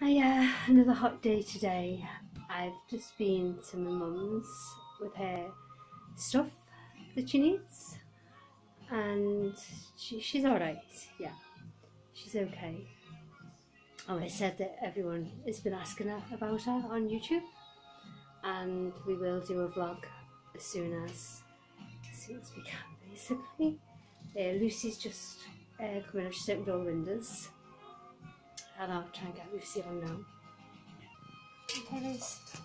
Hi, uh, another hot day today. I've just been to my mum's with her stuff that she needs, and she, she's alright, yeah, she's okay. Oh, I said that everyone has been asking her about her on YouTube, and we will do a vlog as soon as, as soon as we can, basically. Uh, Lucy's just uh, coming up, she's opened all the windows and I'll try and get Lucy on now. Okay, Lucy.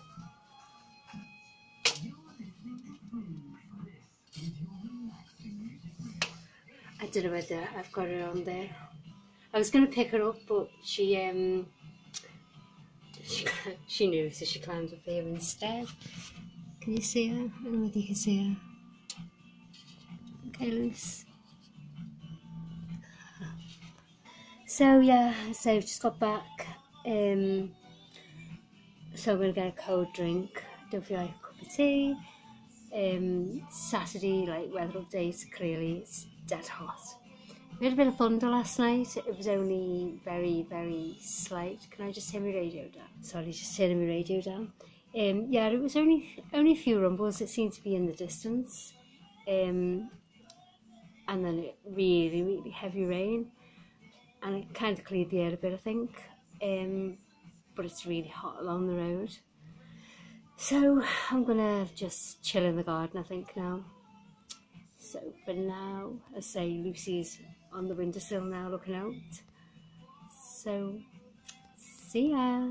I don't know whether I've got her on there. I was going to pick her up, but she um she she knew, so she climbed up here instead. Can you see her? I don't know whether you can see her. Okay, Lucy. So yeah, so just got back. Um, so I'm gonna get a cold drink. Don't feel like a cup of tea. Um, Saturday, like weather update, clearly it's dead hot. We had a bit of thunder last night. It was only very, very slight. Can I just turn my radio down? Sorry, just turning my radio down. Um, yeah, it was only only a few rumbles. It seemed to be in the distance. Um, and then it really, really heavy rain and it kind of cleared the air a bit I think. Um, but it's really hot along the road. So I'm gonna just chill in the garden I think now. So for now I say Lucy's on the windowsill now looking out. So see ya